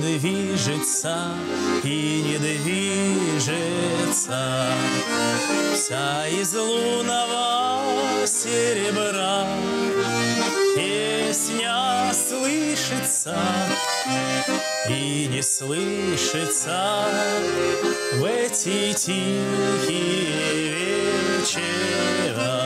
движется и не движется, Вся из лунного серебра. Песня слышится и не слышится В эти тихие вечера.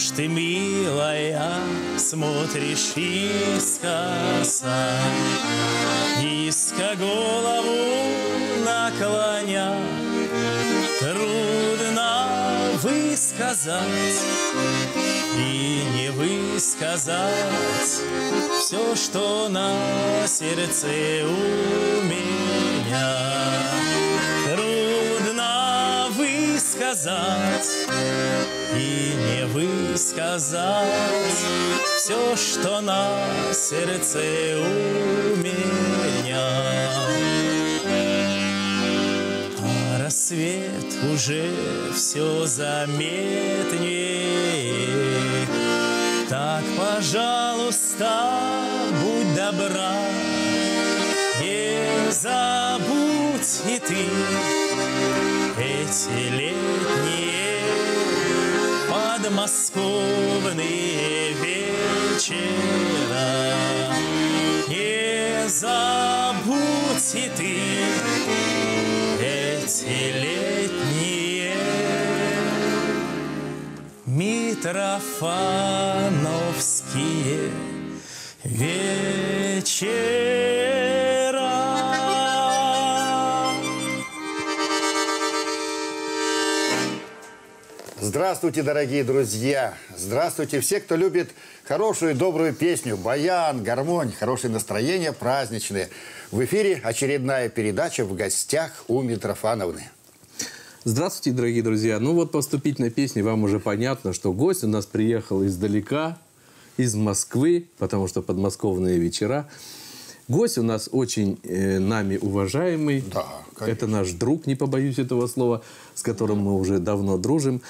Ж ты, милая, смотришь искоса, Низко голову наклоня, Трудно высказать и не высказать Все, что на сердце у меня. Трудно высказать и не высказать все, что на сердце у меня. А рассвет уже все заметнее. Так, пожалуйста, будь добра, не забудь и ты эти летние подмосковные вечера. Не забудь ты эти летние Митрофановские вечера. Здравствуйте, дорогие друзья! Здравствуйте все, кто любит хорошую и добрую песню, баян, гармонь, хорошее настроение, праздничное. В эфире очередная передача «В гостях у Митрофановны». Здравствуйте, дорогие друзья. Ну вот по вступительной песне вам уже понятно, что гость у нас приехал издалека, из Москвы, потому что подмосковные вечера. Гость у нас очень э, нами уважаемый. Да, конечно. Это наш друг, не побоюсь этого слова, с которым мы уже давно дружим.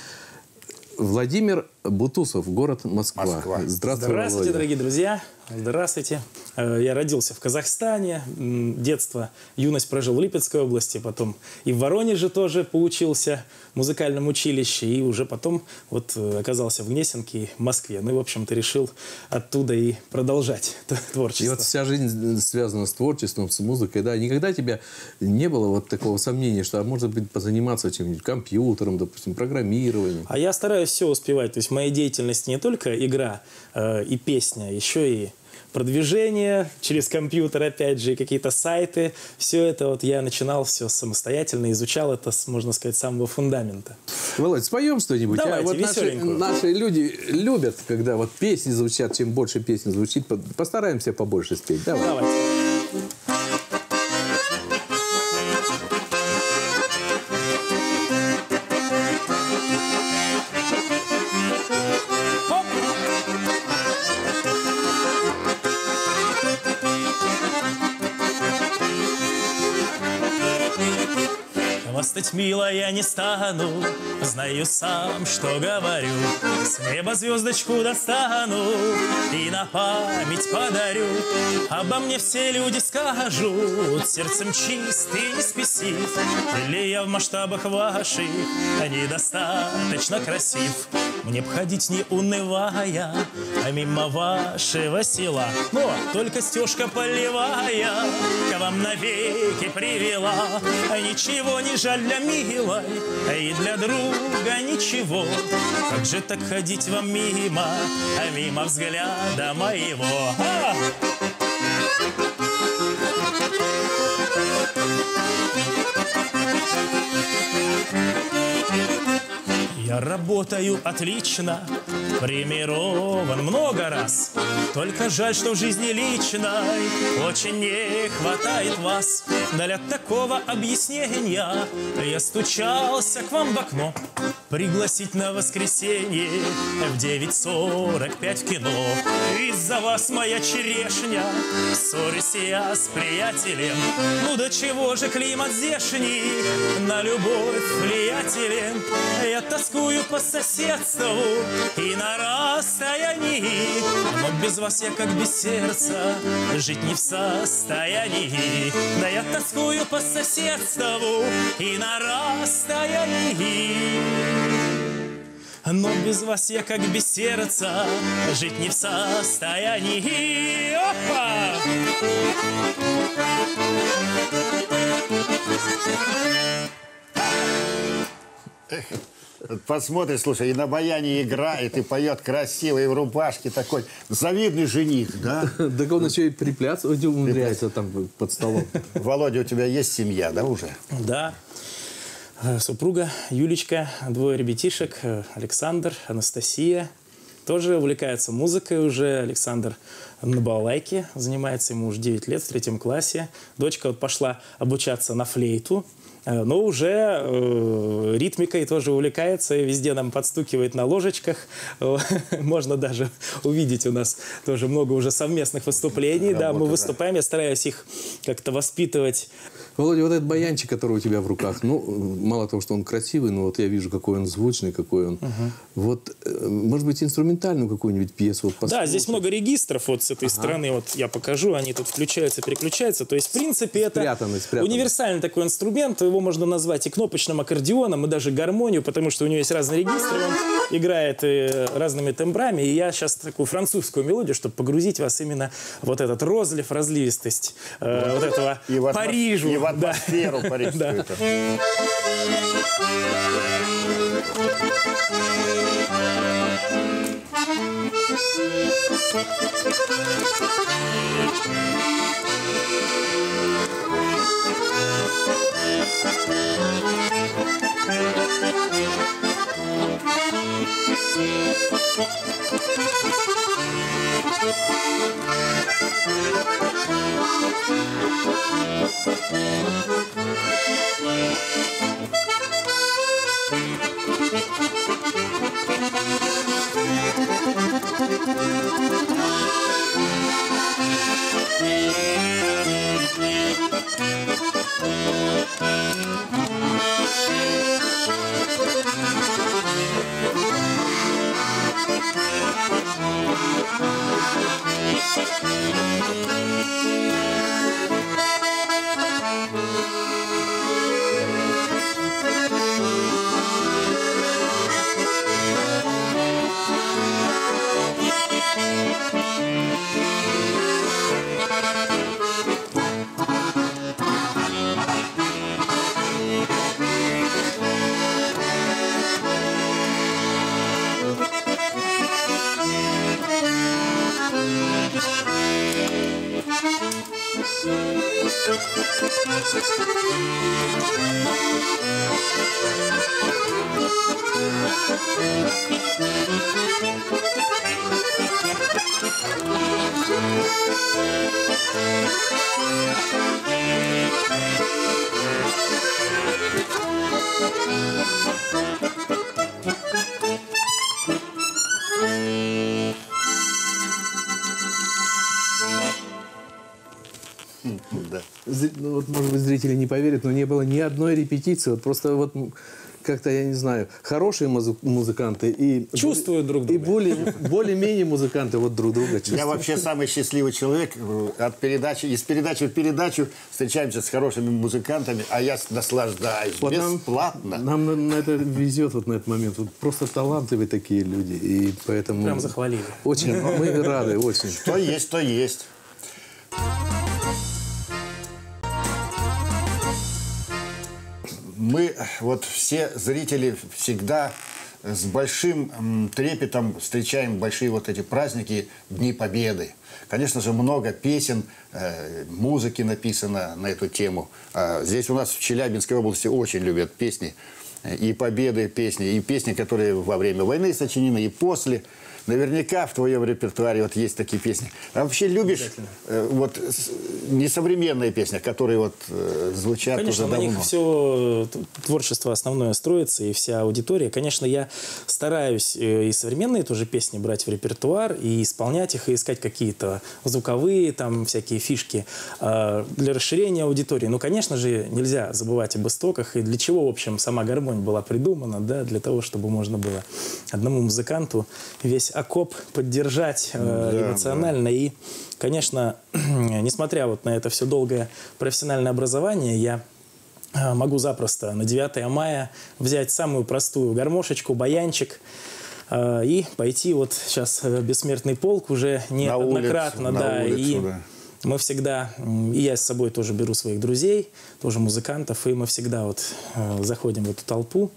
Владимир Бутусов, город Москва. Москва. Здравствуй, Здравствуйте, Володя. дорогие друзья. Здравствуйте. Э, Я родился в Казахстане. Детство, юность прожил в Липецкой области. Потом и в Воронеже тоже поучился в музыкальном училище. И уже потом вот э, оказался в Гнесинке и в Москве. Ну и, в общем-то, решил оттуда и продолжать т- И творчество. вот вся жизнь связана с творчеством, с музыкой, да. Никогда тебя не было вот такого сомнения, что, а может быть, позаниматься чем-нибудь, компьютером, допустим, программированием? А я стараюсь все успевать. То есть в моей деятельности не только игра э, и песня, еще и продвижение через компьютер, опять же, какие-то сайты. Все это вот я начинал все самостоятельно, изучал это, можно сказать, с самого фундамента. Володь, споем что-нибудь? а? Давайте, вот наши, наши люди любят, когда вот песни звучат, чем больше песен звучит. По- Постараемся побольше спеть. Давай. Давайте. Хвастать, милая, не стану, знаю сам, что говорю. С неба звездочку достану и на память подарю. Обо мне все люди скажут, сердцем чистый, не спесив. Или я в масштабах ваших недостаточно красив. Мне б ходить не унывая, а мимо вашего села. Но только стежка полевая к вам навеки привела. А Ничего не жаль для милой, а и для друга ничего. Как же так ходить вам мимо, а мимо взгляда моего? А! Я работаю отлично, премирован много раз. Только жаль, что в жизни личной очень не хватает вас. Для такого объяснения я стучался к вам в окно. Пригласить на воскресенье в 9.45 в кино. Из-за вас моя черешня, ссорюсь я с приятелем. Ну до чего же климат здешний, на любовь влиятелен. Я тоскую по соседству и на расстоянии, но без вас я как без сердца жить не в состоянии. Да я тоскую по соседству и на расстоянии. Но без вас я как без сердца жить не в состоянии. Опа! Посмотришь, слушай, и на баяне играет, и поет красиво, и в рубашке такой. Завидный жених, да? Так он еще и приплясывать умудряется там под столом. Володя, у тебя есть семья, да, уже? Да. Э, Супруга Юлечка, двое ребятишек, э, Александр, Анастасия. Тоже увлекается музыкой уже. Александр на балалайке занимается, ему уже 9 лет, в третьем классе. Дочка вот пошла обучаться на флейту. Э, Но уже э, ритмикой тоже увлекается и везде нам подстукивает на ложечках. Можно даже увидеть у нас тоже много уже совместных выступлений. Да, мы Работа, да. выступаем. Я стараюсь их как-то воспитывать Володя, вот этот баянчик, который у тебя в руках, ну, мало того, что он красивый, но вот я вижу, какой он звучный, какой он. Вот, э, может быть, инструментальную какую-нибудь пьесу? Вот Да, послушать? здесь много регистров вот с этой стороны. Вот я покажу, они тут включаются, переключаются. То есть, в принципе, это спрятанный. универсальный такой инструмент. Его можно назвать и кнопочным аккордеоном, и даже гармонию, потому что у него есть разные регистры. Он играет э, разными тембрами. И я сейчас такую французскую мелодию, чтобы погрузить вас именно вот этот розлив, разливистость э, вот этого И Парижу. и Да. Атмосферу парижскую. Да. Зри- ну, вот, репетиции. Вот просто вот как-то, я не знаю, хорошие музы- музыканты и... Чувствуют друг И друга. более, более-менее музыканты вот друг друга чувствуют. Я вообще самый счастливый человек. От передачи, из передачи в передачу встречаемся с хорошими музыкантами, а я наслаждаюсь Вот нам- бесплатно. Нам на, на это везет вот на этот момент. Вот просто талантливые такие люди. И поэтому... Прям захвалили. Очень. Мы рады, очень. То есть, то есть. Мы, вот все зрители, всегда с большим трепетом встречаем большие вот эти праздники Дни Победы. Конечно же, много песен, э, музыки написано на эту тему. А здесь у нас в Челябинской области очень любят песни. Э, И победы песни, и песни, которые во время войны сочинены, и после. Наверняка в твоем репертуаре вот есть такие песни. А вообще любишь э, вот с- несовременные песни, которые вот э, звучат Конечно, уже на давно? них все творчество основное строится, и вся аудитория. Конечно, я стараюсь э, и современные тоже песни брать в репертуар, и исполнять их, и искать какие-то звуковые, там, всякие фишки э, для расширения аудитории. Но, конечно же, нельзя забывать об истоках, и для чего, в общем, сама гармонь была придумана, да, для того, чтобы можно было одному музыканту весь окоп поддержать э, Да, эмоционально. И, конечно, несмотря вот на это все долгое профессиональное образование, я э, могу запросто на 9 мая взять самую простую гармошечку, баянчик, э, и пойти вот сейчас э, бессмертный полк уже На улицу, неоднократно, на да, улицу, и да. Мы всегда, и я с собой тоже беру своих друзей, тоже музыкантов, и мы всегда вот э, заходим в эту толпу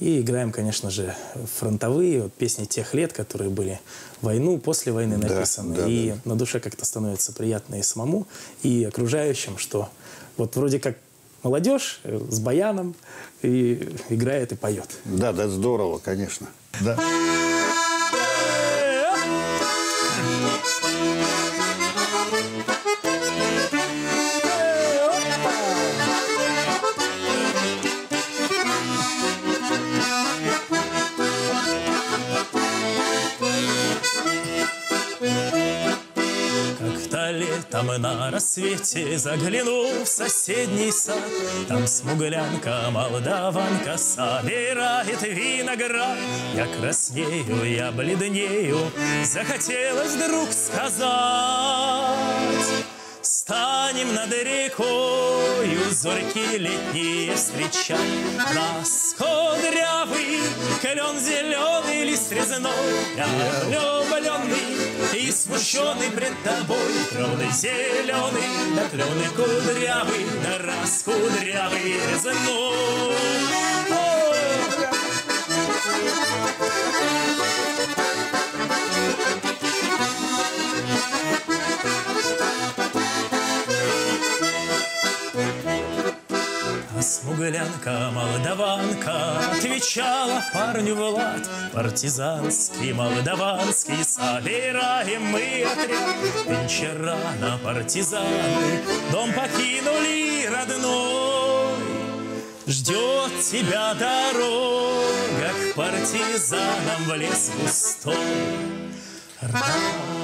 и играем, конечно же, фронтовые вот, песни тех лет, которые были войну, после войны Да, написаны. да, и да. на душе как-то становится приятно и самому, и окружающим, что вот вроде как молодежь э, с баяном и играет и поет. Да, да, здорово, конечно. Да. Летом на рассвете заглянул в соседний сад, Там смуглянка, молдаванка собирает виноград. Я краснею, я бледнею, захотелось вдруг сказать. Станем над рекою зорьки летние встречать. Нас кудрявый, клен зеленый, лист резной, Я влюбленный и смущенный пред тобой. Кроны зеленый, да клены кудрявый, да раз кудрявый резной. Смуглянка, молдаванка Отвечала парню Влад. Партизанский, молдаванский Собираем мы отряд. Нынче рано партизаны Дом покинули родной. Ждет тебя дорога К партизанам в лес Раскудрявый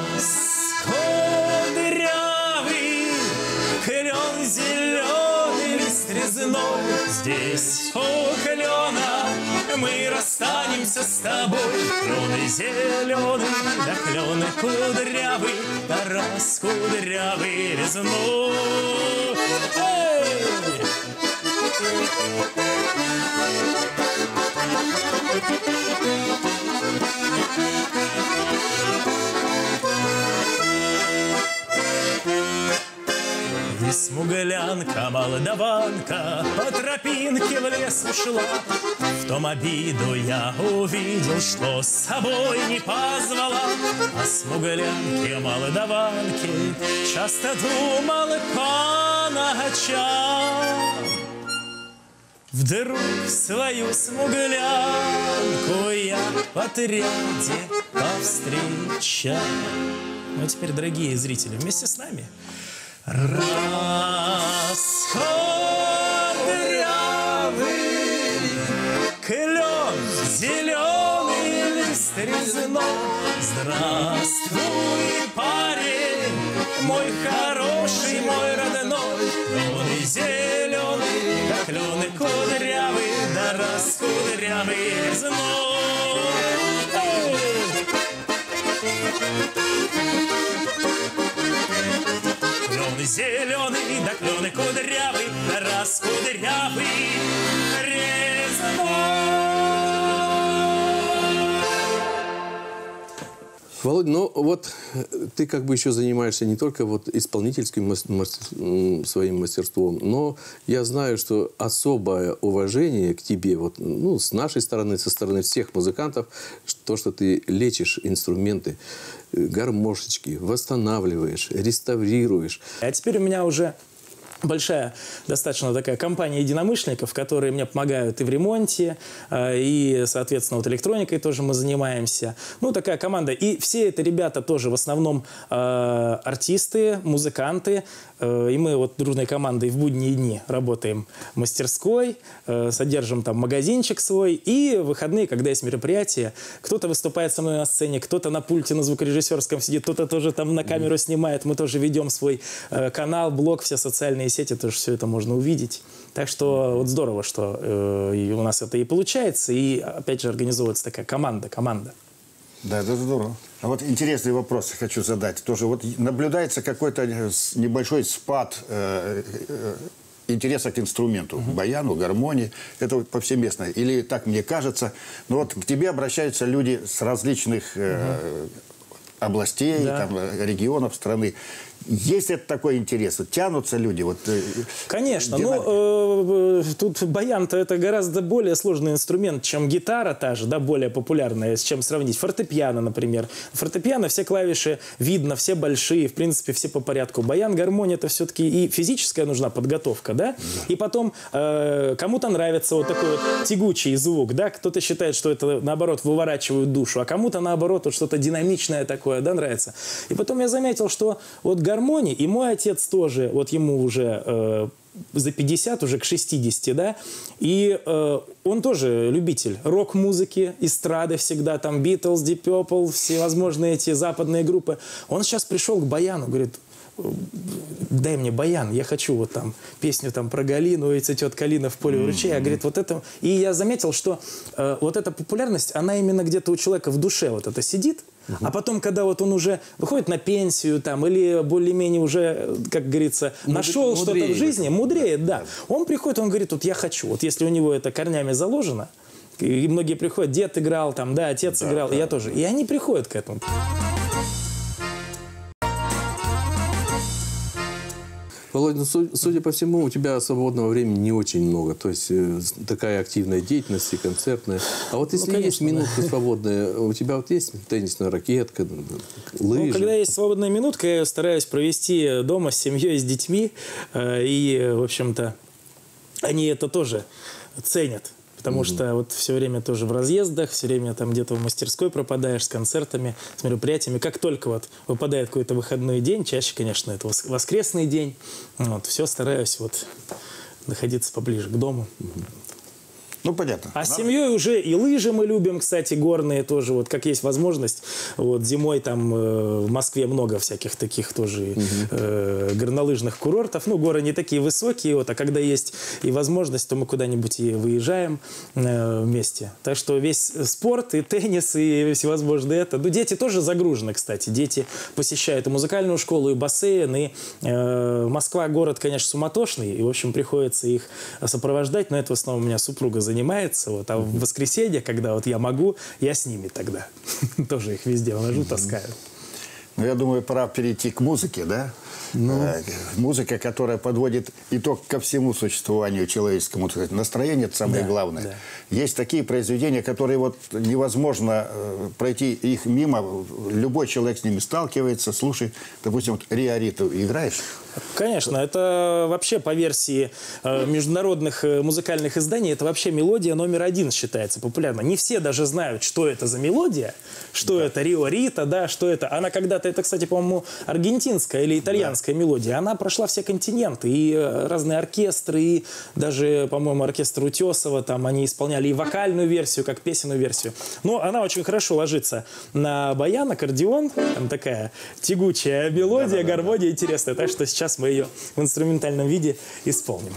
резной Здесь. У клена мы расстанемся с тобой. Кроны зеленый, да клены кудрявый Да раз кудрявый резной Эй! И смуглянка, молдаванка По тропинке в лес ушла В том обиду я увидел Что с собой не позвала О смуглянке, молдаванке Часто думал по ночам Вдруг свою смуглянку я в отряде повстречал. Ну а теперь, дорогие зрители, вместе с нами. Расходрявый клен, зеленый лист резной. Здравствуй, парень, мой хороший, мой родной. Клены зеленый, да клены кудрявый, да раскудрявый зной. Зеленый, да клен кудрявый, раскудрявый Володь, ну вот э, ты как бы еще занимаешься не только вот исполнительским мас- мас- м, своим мастерством, но я знаю, что особое уважение к тебе вот, ну, с нашей стороны, со стороны всех музыкантов, то, что ты лечишь инструменты, гармошечки, восстанавливаешь, реставрируешь. А теперь у меня уже большая достаточно такая компания единомышленников, которые мне помогают и в ремонте, э, и, соответственно, вот электроникой тоже мы занимаемся. Ну, такая команда. И все это ребята тоже в основном э, артисты, музыканты, э, и мы вот дружной командой в будние дни работаем в мастерской, э, содержим там магазинчик свой, и в выходные, когда есть мероприятия, кто-то выступает со мной на сцене, кто-то на пульте на звукорежиссерском сидит, кто-то тоже там на камеру снимает, мы тоже ведем свой э, канал, блог, все социальные сети, тоже все это можно увидеть. Так что вот здорово, что э, у нас это и получается, и опять же организовывается такая команда, команда. Да, это здорово. А вот интересный вопрос хочу задать. Тоже вот наблюдается какой-то э, небольшой спад э, э, интереса к инструменту, баяну, гармонии. Это вот повсеместно. Или так мне кажется. Но вот к тебе обращаются люди с различных э, областей, Да. там, э, регионов страны. Есть это такой интерес? Вот тянутся люди? Вот, э, Конечно, динамика? ну, э, тут баян-то это гораздо более сложный инструмент, чем гитара та же, да, более популярная, с чем сравнить. Фортепиано, например. Фортепиано все клавиши видно, все большие, в принципе, все по порядку. Баян, гармония это все-таки и физическая нужна подготовка, да? И потом э, кому-то нравится вот такой вот тягучий звук, да, кто-то считает, что это, наоборот, выворачивает душу, а кому-то, наоборот, вот что-то динамичное такое, да, нравится. И потом я заметил, что вот гармония, и мой отец тоже, вот ему уже э, за 50, уже к 60, да, и э, он тоже любитель рок-музыки, эстрады всегда, там Beatles, Deep Purple, всевозможные эти западные группы. Он сейчас пришел к баяну, говорит, дай мне баян, я хочу вот там песню там про Галину, и цветет калина в поле у ручья. А говорит, вот это... И я заметил, что э, вот эта популярность, она именно где-то у человека в душе вот это сидит, а потом, когда вот он уже выходит на пенсию там, или более-менее уже, как говорится, нашел что-то в мудрее жизни, мудреет, да. Он приходит, он говорит, вот я хочу. Вот если у него это корнями заложено, и многие приходят, дед играл, там, да, отец играл, и я тоже. И они приходят к этому. Володь, ну, су- судя по всему, у тебя свободного времени не очень много. То есть э, такая активная деятельность и концертная. А вот если есть конечно, да. минутка свободная, у тебя вот есть теннисная ракетка, лыжи? Ну, когда есть свободная минутка, я стараюсь провести дома с семьей, с детьми. Э, И, в общем-то, они это тоже ценят. Потому что вот все время тоже в разъездах, все время там где-то в мастерской пропадаешь с концертами, с мероприятиями. Как только вот выпадает какой-то выходной день, чаще, конечно, это вос- воскресный день, вот, все стараюсь вот находиться поближе к дому. Ну, понятно. А с семьей уже и лыжи мы любим, кстати, горные тоже, вот как есть возможность. Вот зимой там э, в Москве много всяких таких тоже э, горнолыжных курортов. Ну, горы не такие высокие, вот, а когда есть и возможность, то мы куда-нибудь и выезжаем э, вместе. Так что весь спорт и теннис и всевозможные это. Ну, дети тоже загружены, кстати. Дети посещают и музыкальную школу, и бассейн, и э, Москва город, конечно, суматошный, и, в общем, приходится их сопровождать, но это в основном у меня супруга занимается, вот, а в воскресенье, когда вот я могу, я с ними тогда. Тоже их везде вожу, таскаю. Ну, я думаю, пора перейти к музыке, да? Э, Музыка, которая подводит итог ко всему существованию человеческому. так сказать. Настроение – это самое Да, главное. да. Есть такие произведения, которые вот невозможно э, пройти их мимо. Любой человек с ними сталкивается, слушает. Допустим, вот Риориту играешь? Конечно, это вообще по версии э, международных э, музыкальных изданий, это вообще мелодия номер один считается популярна. Не все даже знают, что это за мелодия, что это Рио Рита, да, что это. Она когда-то, это, кстати, по-моему, аргентинская или итальянская мелодия. Она прошла все континенты, и э, разные оркестры, и даже, по-моему, оркестр Утесова, там они исполняли и вокальную версию, как песенную версию. Но она очень хорошо ложится на баян, аккордеон, там такая тягучая мелодия, гармония интересная. Так что сейчас мы ее в инструментальном виде исполним.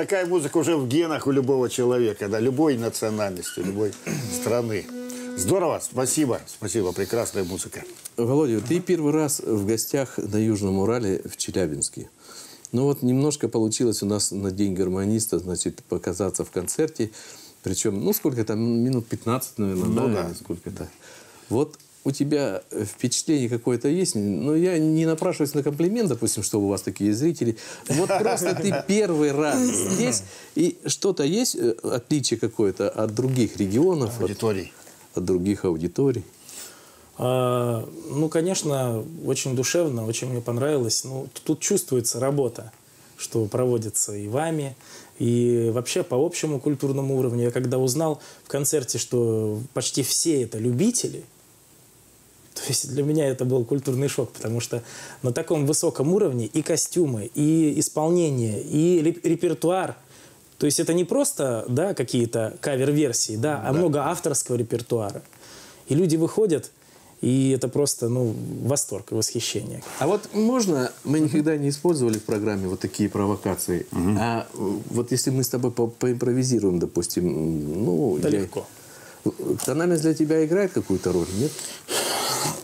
Такая музыка уже в генах у любого человека, да, любой национальности, любой страны. Здорово, спасибо, спасибо, прекрасная музыка. Володя, ты первый раз в гостях на Южном Урале в Челябинске. Ну вот немножко получилось у нас на День гармониста, значит, показаться в концерте. Причем, ну сколько там, минут 15, наверное, Ну да, да. сколько-то. Вот у тебя впечатление какое-то есть? Ну, я не напрашиваюсь на комплимент, допустим, что у вас такие зрители. Вот просто ты первый раз здесь, и что-то есть, э, отличие какое-то от других регионов, от, Аудиторий. от других аудиторий? А, Ну, конечно, очень душевно, очень мне понравилось. Ну, тут чувствуется работа, что проводится и вами, и вообще по общему культурному уровню. Я когда узнал в концерте, что почти все это любители, то есть для меня это был культурный шок, потому что на таком высоком уровне и костюмы, и исполнение, и реп- репертуар. То есть это не просто да, какие-то кавер-версии, да, а много авторского репертуара. И люди выходят, и это просто ну, восторг и восхищение. А вот можно, мы никогда не использовали в программе вот такие провокации, а э, вот если мы с тобой по- поимпровизируем, допустим, ну... Да я- легко. Тональность для тебя играет какую-то роль, нет?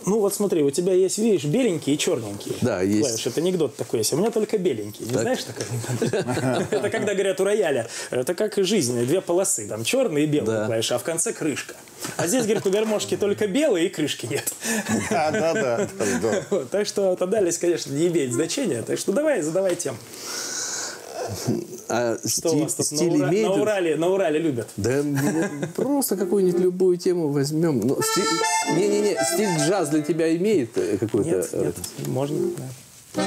Ну вот смотри, у тебя есть, видишь, беленькие и черненькие. Да, есть. Клавиши. Это анекдот такой есть. А у меня только беленькие. Не знаешь такой анекдот? Это когда говорят у рояля, это как жизнь, две полосы, там черные и белые клавиши, а в конце крышка. А здесь, говорит, у гармошки только белые и крышки нет. Да, да, да, Так что тональность, конечно, не имеет значения. Так что давай, задавай тему. А стиль, стиль на, имеет... на, Урале, на Урале любят? Да ну, просто какую-нибудь любую тему возьмем. Ну, Но Не-не-не, стиль джаз для тебя имеет э, какой-то... Нет, э, нет, можно, да.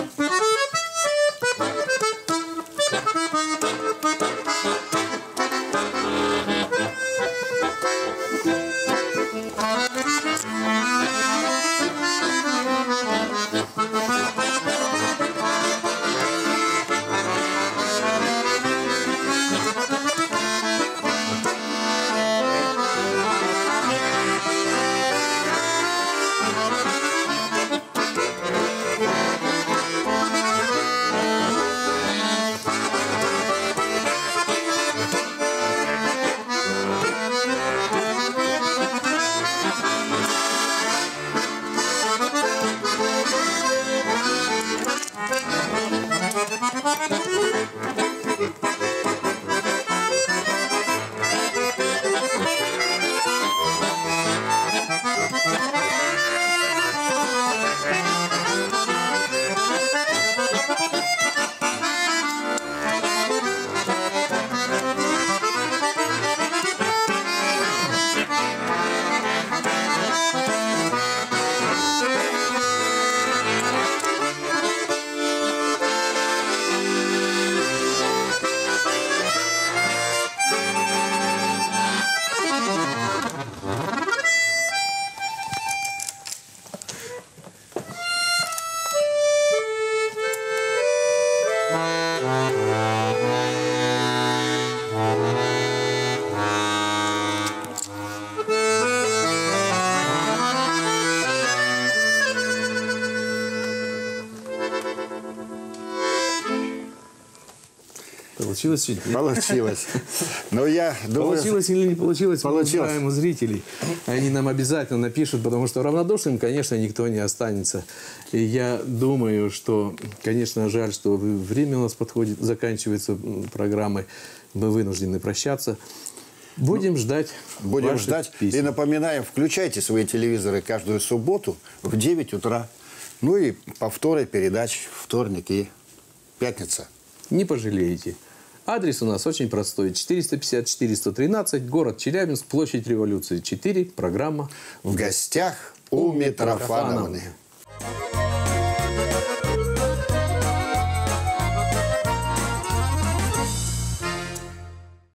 Получилось чуть ли? Получилось. Но я думаю... Получилось или не получилось, Получилось. мы узнаем у зрителей. Они нам обязательно напишут, потому что равнодушным, конечно, никто не останется. И я думаю, что, конечно, жаль, что время у нас подходит, заканчивается программой. Мы вынуждены прощаться. Будем ждать Будем ждать. писем. И напоминаем, включайте свои телевизоры каждую субботу в 9 утра. Ну и повторы передач вторник и пятница. Не пожалеете. Адрес у нас очень простой. 450-413, город Челябинск, площадь революции 4, программа В гостях у Митрофановны.